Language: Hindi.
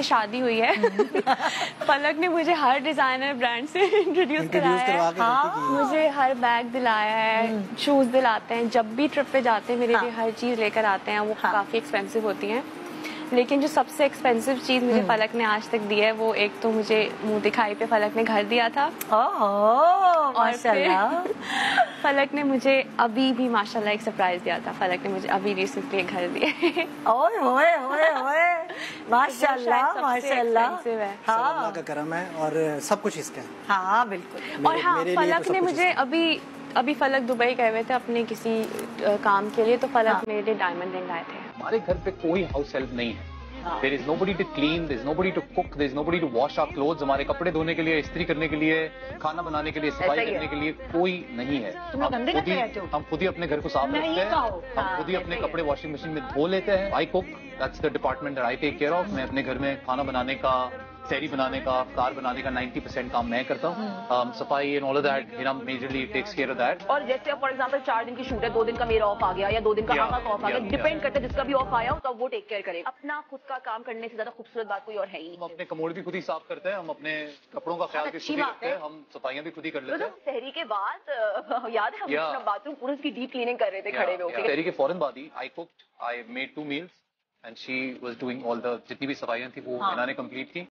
से शादी हुई है। फलक ने मुझे हर डिज़ाइनर ब्रांड से इंट्रोड्यूस कराया है। है। मुझे हर बैग दिलाया है शूज़ दिलाते हैं जब भी ट्रिप पे जाते हैं मेरे हाँ। लिए हर चीज़ लेकर आते हैं वो हाँ। काफ़ी एक्सपेंसिव होती हैं। लेकिन जो सबसे एक्सपेंसिव चीज़ मुझे फलक ने आज तक दी है वो एक तो मुझे मुँह दिखाई पे फलक ने घर दिया था। ओहो और माशाल्लाह। फलक ने मुझे अभी भी माशाल्लाह एक सरप्राइज़ दिया था। फलक ने मुझे अभी रिसेंटली घर दिया ओए होए होए माशाल्लाह सबसे माशाल्लाह है। का करम है और सब कुछ इसका है हाँ बिल्कुल और हाँ फलक ने मुझे अभी अभी फलक दुबई गए हुए थे अपने किसी काम के लिए तो फलक हाँ। मेरे लिए डायमंड रिंग लाए थे। हमारे घर पे कोई हाउस हेल्प नहीं है। There is nobody to clean there is nobody to cook there is nobody to wash our cloth हमारे कपड़े धोने के लिए इस्त्री करने के लिए खाना बनाने के लिए सफ़ाई करने के लिए कोई नहीं है। हम खुद ही हम खुद ही अपने घर को साफ़ रखते हैं। हम हाँ, खुद ही अपने कपड़े वॉशिंग मशीन में धो लेते हैं। I cook that's the department I take care of मैं अपने घर में खाना बनाने का सैरी बनाने का कार बनाने का 90 परसेंट काम मैं करता हूँ। um, सफ़ाई and all of that Hina majorly takes care of that और जैसे फॉर एग्जांपल चार दिन की शूट है दो दिन का मेरा ऑफ़ आ गया या दो दिन का आगा का ऑफ़ आ गया डिपेंड करता है जिसका भी ऑफ़ आया हो तब वो टेक केयर करे। अपना खुद का काम करने से ज़्यादा खूबसूरत बात कोई और है ही हम अपने कमोड भी खुद ही साफ़ करते हैं हम अपने कपड़ों का ख्याल भी खुद ही रखते हैं। हम सफाइयाँ भी खुद ही कर तो लेते हैं। शहरी के बाद याद है हम अपना बाथरूम पूरा उसकी डीप क्लीनिंग कर रहे थे खड़े हुए तेरी के फ़ौरन बाद ही I cooked I made two meals and she was doing all the जितनी भी सफाइयाँ थी वो हाँ। हिना कंप्लीट की।